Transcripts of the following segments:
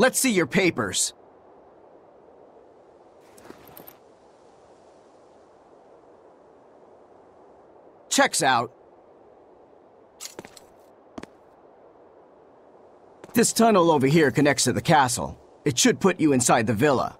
Let's see your papers. Checks out. This tunnel over here connects to the castle. It should put you inside the villa.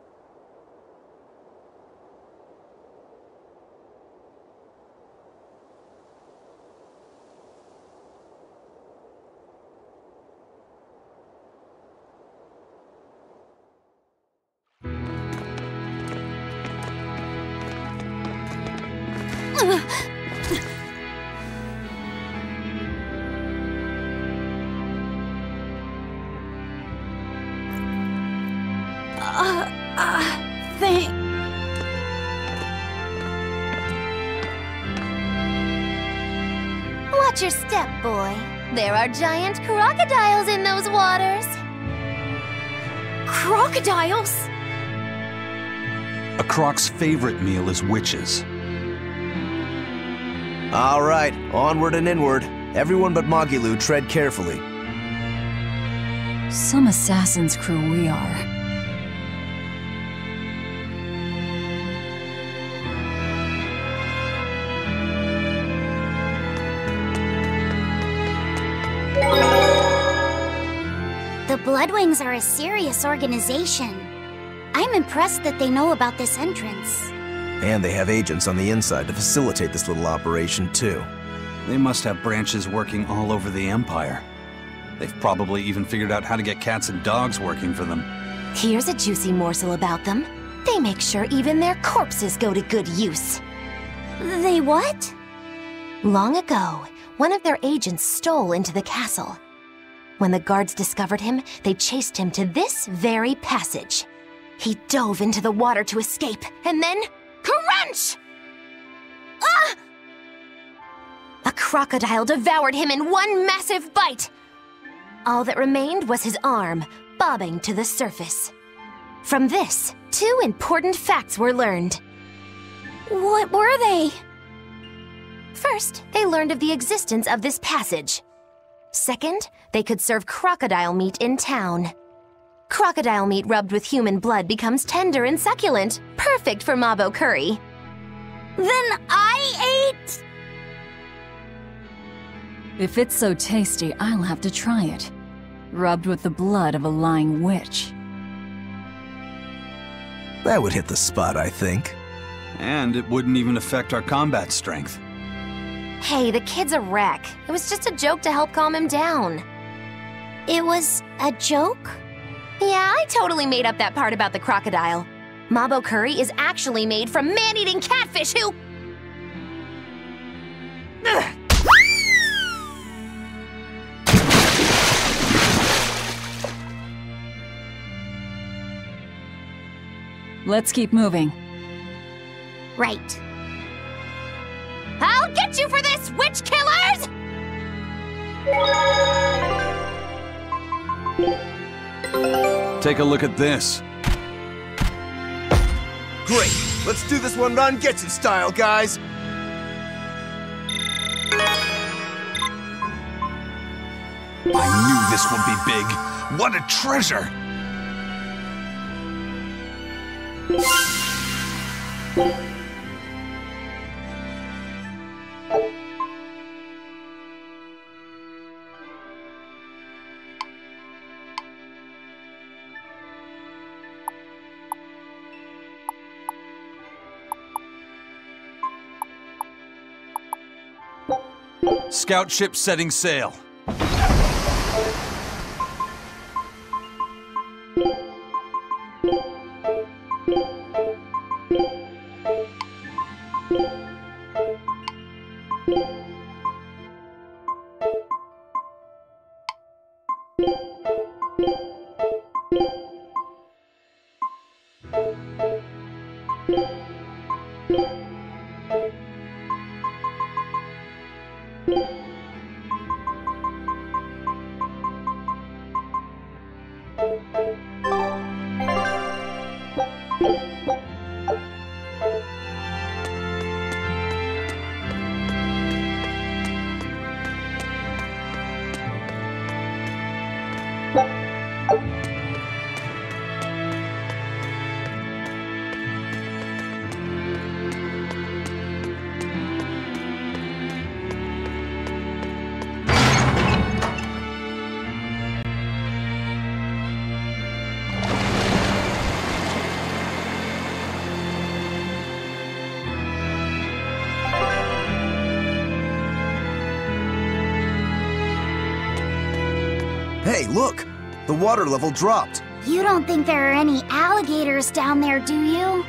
Watch your step, boy. There are giant crocodiles in those waters. Crocodiles? A croc's favorite meal is witches. All right, onward and inward. Everyone but Magilou tread carefully. Some assassin's crew we are. Bloodwings are a serious organization. I'm impressed that they know about this entrance. And they have agents on the inside to facilitate this little operation, too. They must have branches working all over the Empire. They've probably even figured out how to get cats and dogs working for them. Here's a juicy morsel about them. They make sure even their corpses go to good use. They what? Long ago, one of their agents stole into the castle. When the guards discovered him, they chased him to this very passage. He dove into the water to escape, and then crunch! Ah! A crocodile devoured him in one massive bite. All that remained was his arm, bobbing to the surface. From this, two important facts were learned. What were they? First, they learned of the existence of this passage. Second, they could serve crocodile meat in town. Crocodile meat rubbed with human blood becomes tender and succulent, perfect for Mabo curry. Then I ate. If it's so tasty, I'll have to try it. Rubbed with the blood of a lying witch. That would hit the spot, I think. And it wouldn't even affect our combat strength. Hey, the kid's a wreck. It was just a joke to help calm him down. It was a joke? Yeah, I totally made up that part about the crocodile. Mabo curry is actually made from man-eating catfish who... Ugh. Let's keep moving. Right. I'll get you for this, witch killers! Take a look at this. Great! Let's do this one Rangetsu style, guys! I knew this would be big. What a treasure! Scout ship setting sail. Música water level dropped. You don't think there are any alligators down there, do you?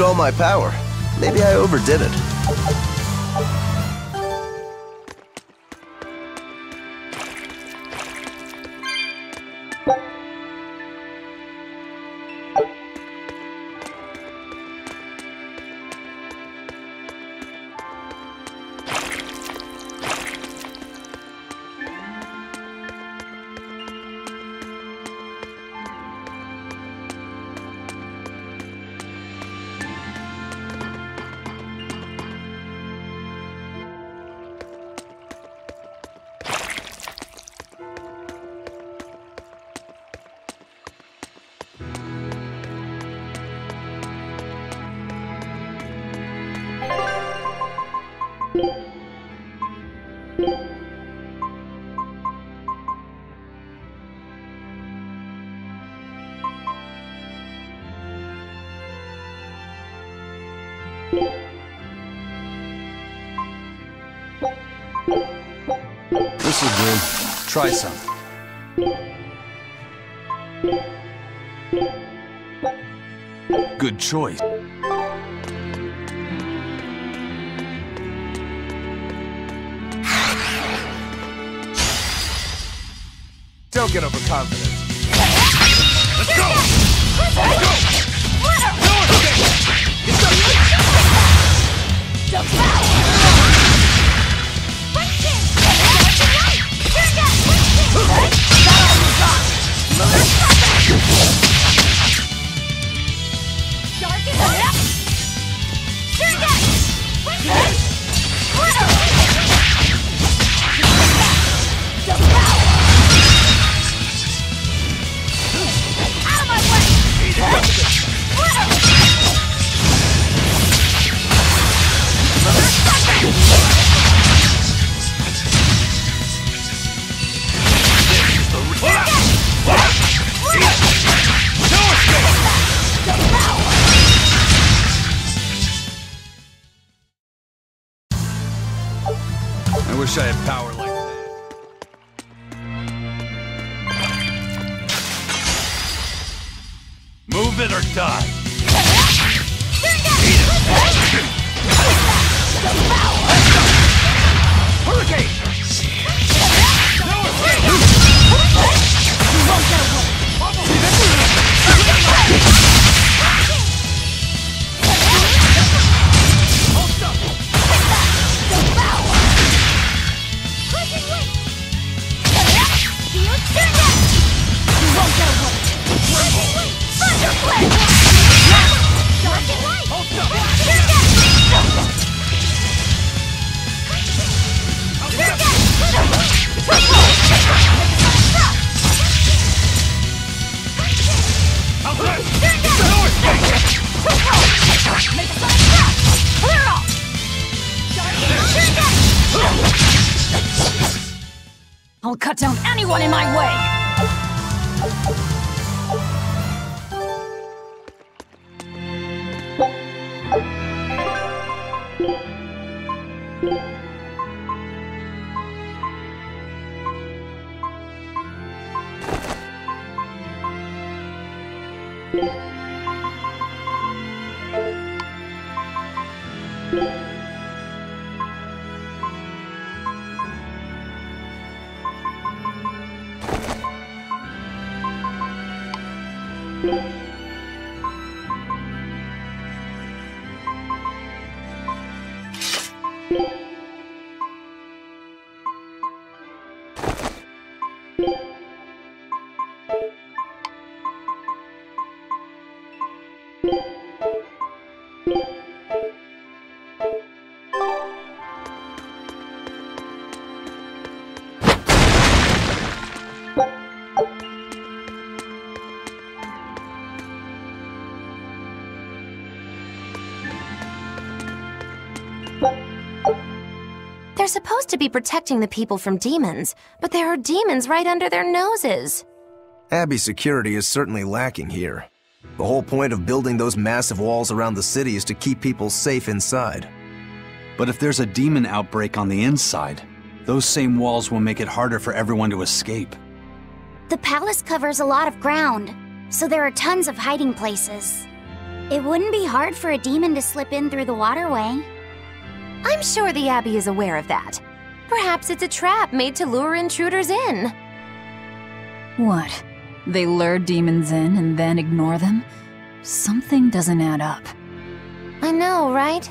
All my power. Maybe I overdid it. This'll do. Try some. Good choice. Don't get overconfident. Let's go! Let's go! I Let's go! Cut down anyone in my way! They're supposed to be protecting the people from demons, but there are demons right under their noses. Abbey security is certainly lacking here. The whole point of building those massive walls around the city is to keep people safe inside. But if there's a demon outbreak on the inside, those same walls will make it harder for everyone to escape. The palace covers a lot of ground, so there are tons of hiding places. It wouldn't be hard for a demon to slip in through the waterway. I'm sure the Abbey is aware of that. Perhaps it's a trap made to lure intruders in. What? They lure demons in and then ignore them? Something doesn't add up. I know, right?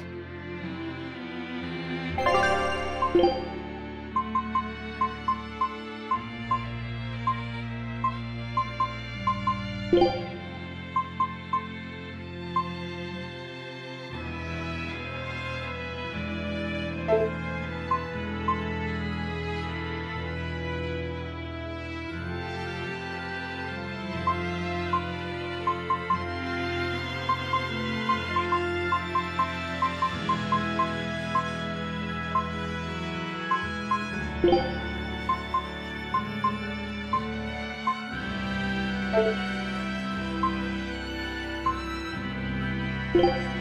Thank you.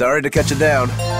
Sorry to cut you down.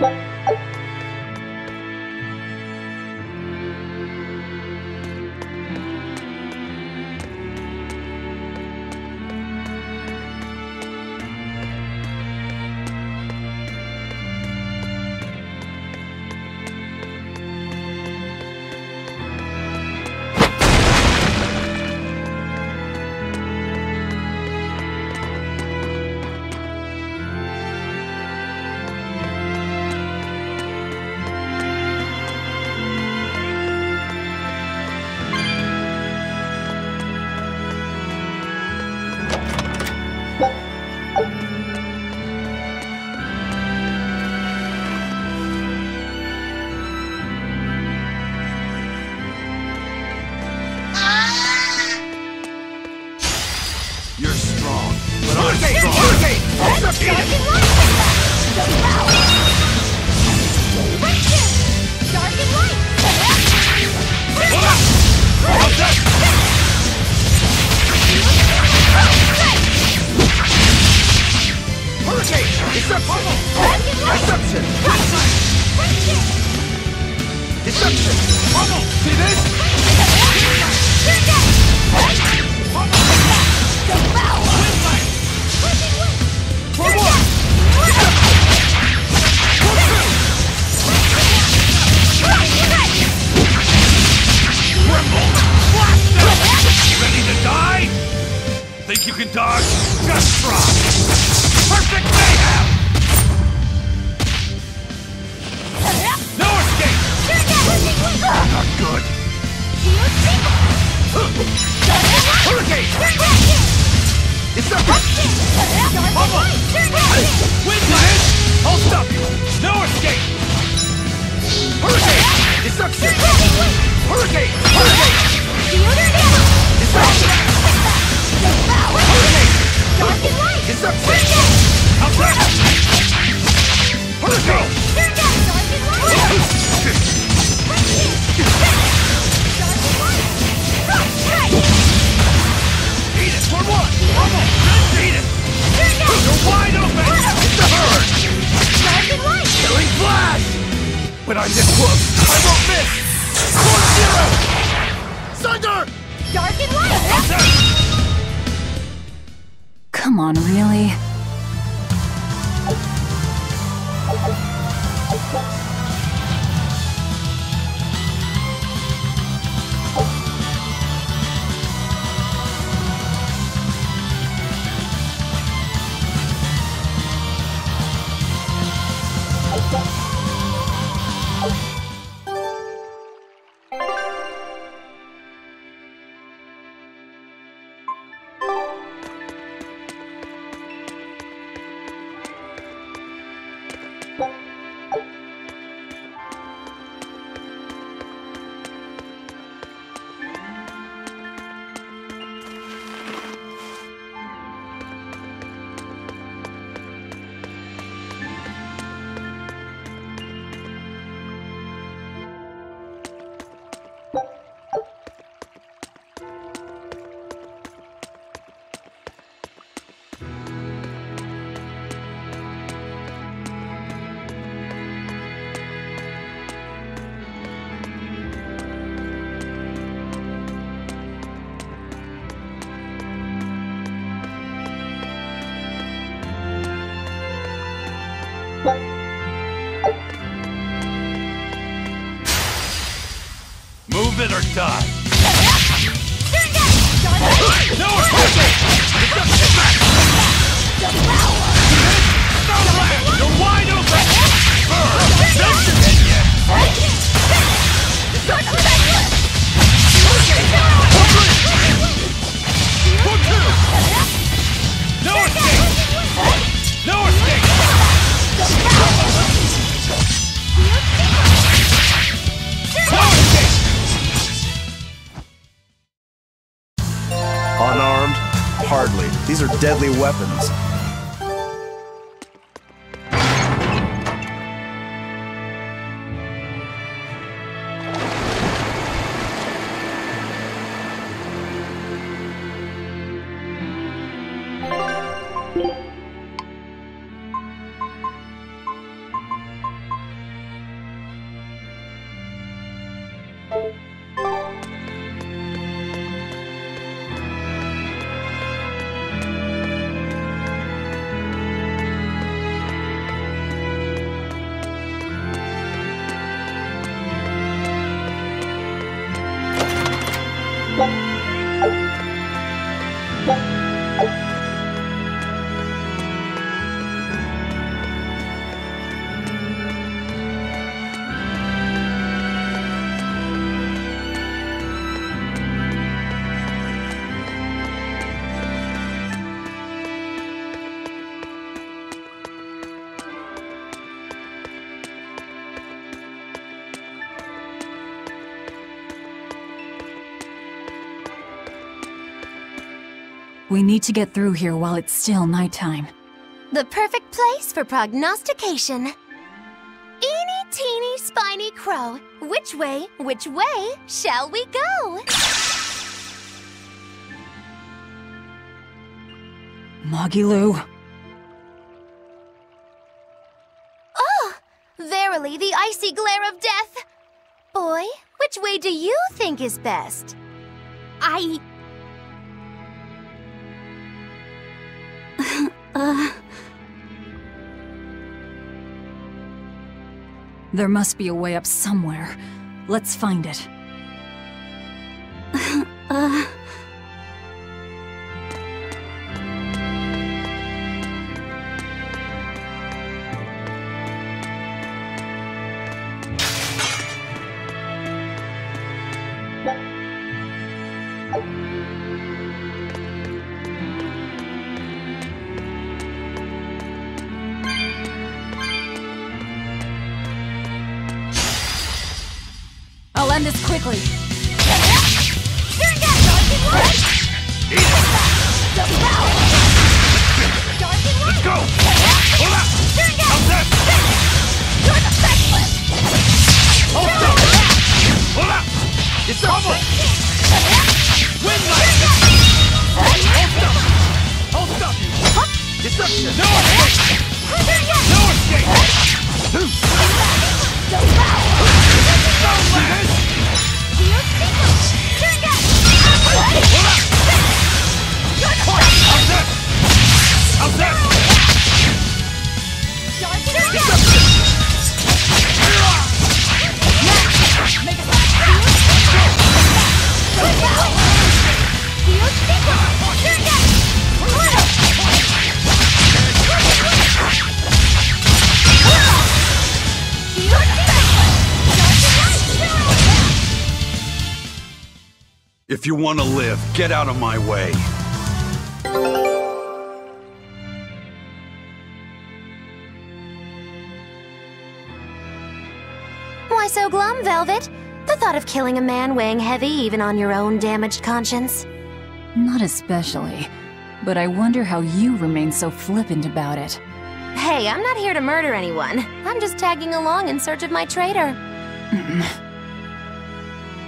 어? We need to get through here while it's still nighttime. The perfect place for prognostication. Eeny teeny spiny crow, which way, which way shall we go? Moggy Oh! Verily the icy glare of death! Boy, which way do you think is best? I... uh. There must be a way up somewhere. Let's find it. If you want to live, get out of my way. Why so glum, Velvet? The thought of killing a man weighing heavy even on your own damaged conscience? Not especially. But I wonder how you remain so flippant about it. Hey, I'm not here to murder anyone. I'm just tagging along in search of my traitor.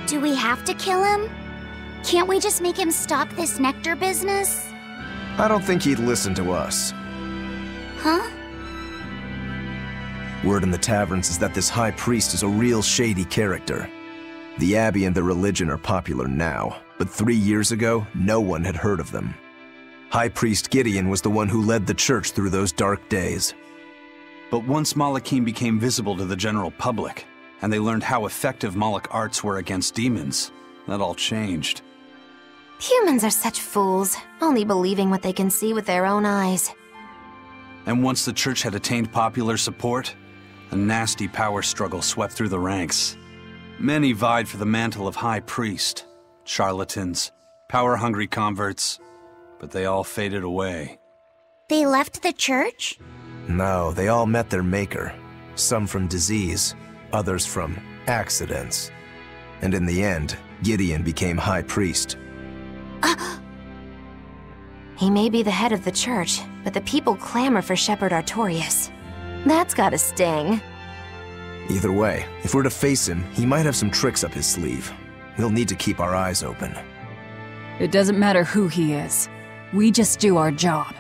Do we have to kill him? Can't we just make him stop this nectar business? I don't think he'd listen to us. Huh? Word in the taverns is that this high priest is a real shady character. The Abbey and their religion are popular now, but three years ago, no one had heard of them. High Priest Gideon was the one who led the church through those dark days. But once Malakim became visible to the general public, and they learned how effective Malak arts were against demons, that all changed. Humans are such fools, only believing what they can see with their own eyes. And once the church had attained popular support, a nasty power struggle swept through the ranks. Many vied for the mantle of high priest, charlatans, power-hungry converts, but they all faded away. They left the church? No, they all met their maker. Some from disease, others from accidents. And in the end, Gideon became high priest. He may be the head of the church, but the people clamor for Shepherd Artorius. That's got a sting. Either way, if we're to face him, he might have some tricks up his sleeve. We'll need to keep our eyes open. It doesn't matter who he is. We just do our job.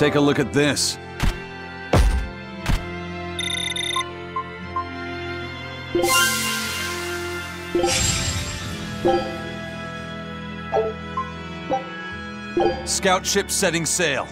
Take a look at this. Scout ship setting sail.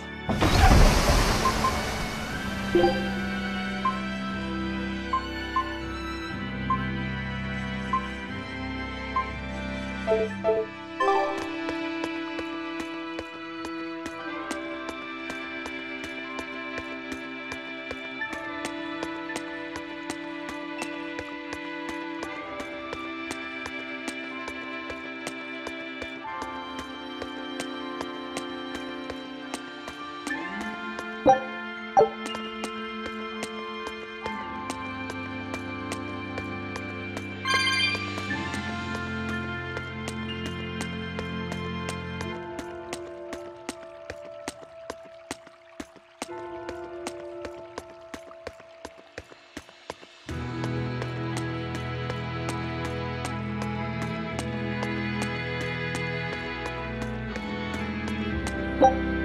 뽕!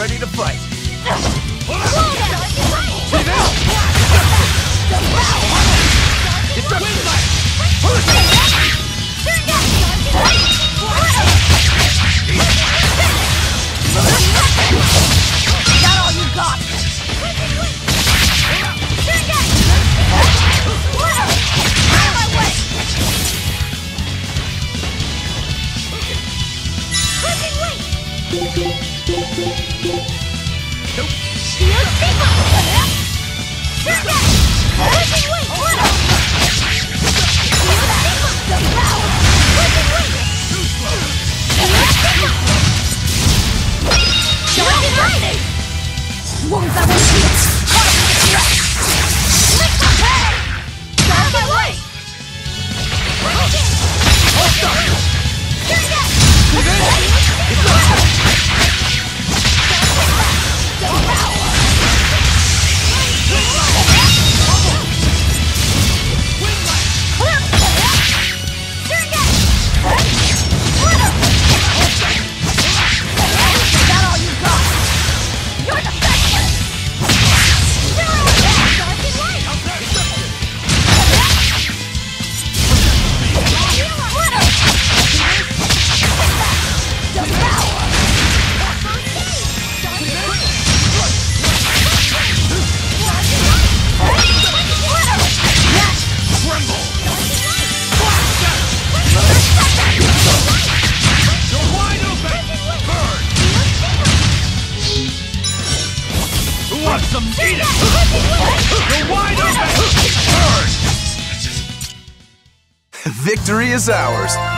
Ready to fight. Who is ours.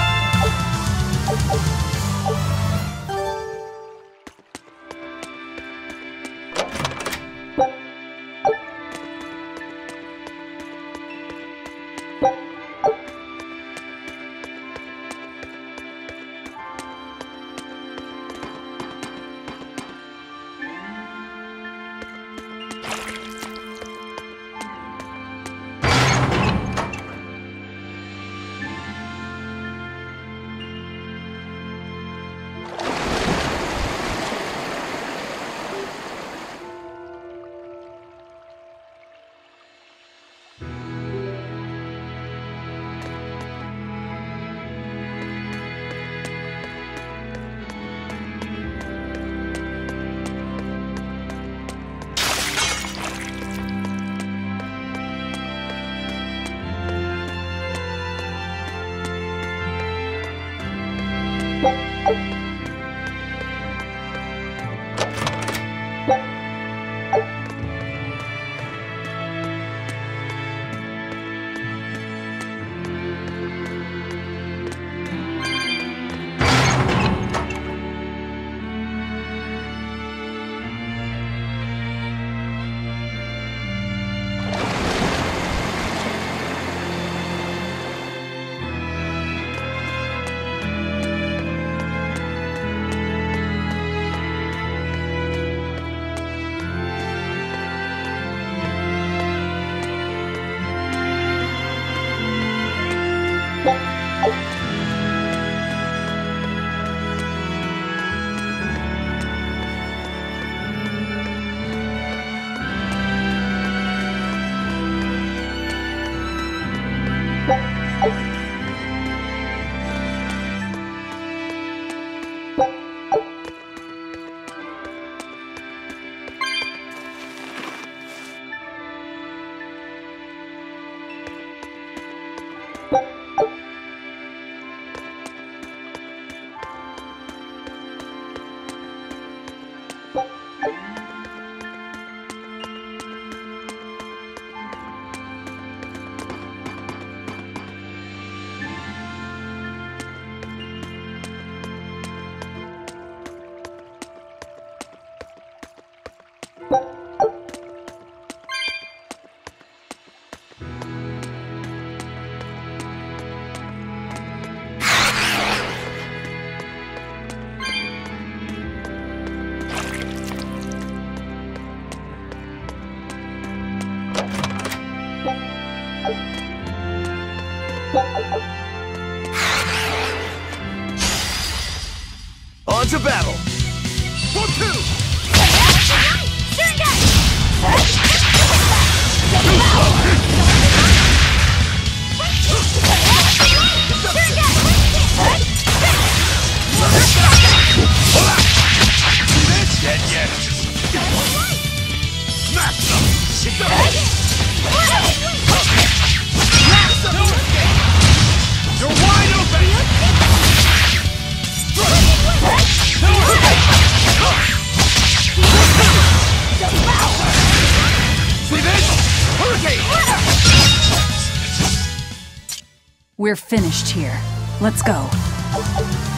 We're finished here. Let's go.